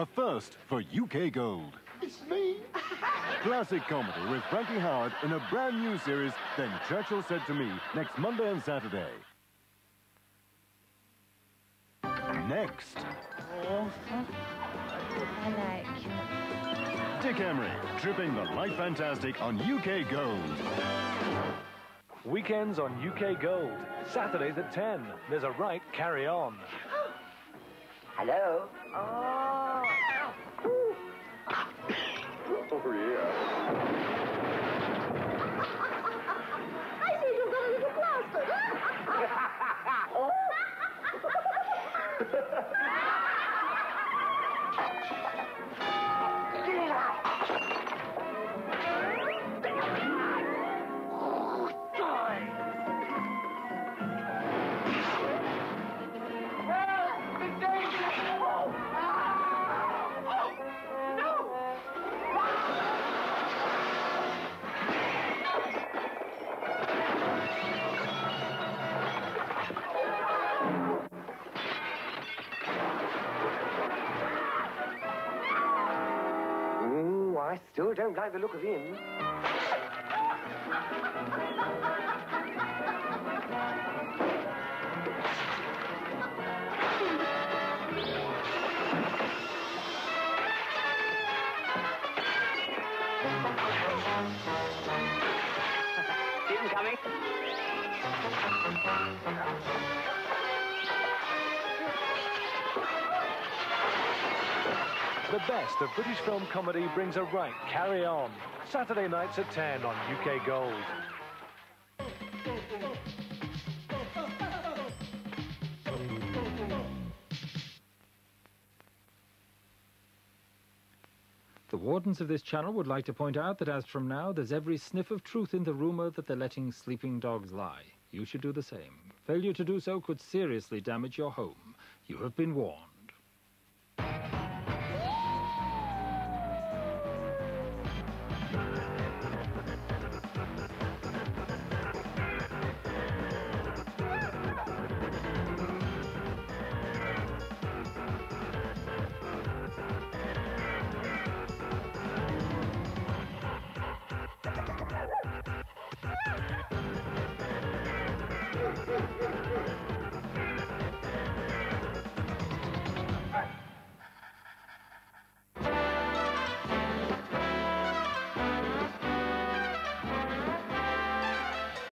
A first for UK Gold. It's me. Classic comedy with Frankie Howerd in a brand new series, Then Churchill Said to Me, next Monday and Saturday. Next, I like. Dick Emery, tripping the light fantastic on UK Gold. Weekends on UK Gold. Saturdays at 10. There's a right carry on. Hello? Oh, yeah. I see you've got a little plaster. I still don't like the look of him. See him coming? The best of British film comedy brings a right carry on. Saturday nights at 10 on UK Gold. The wardens of this channel would like to point out that as from now, there's every sniff of truth in the rumour that they're letting sleeping dogs lie. You should do the same. Failure to do so could seriously damage your home. You have been warned.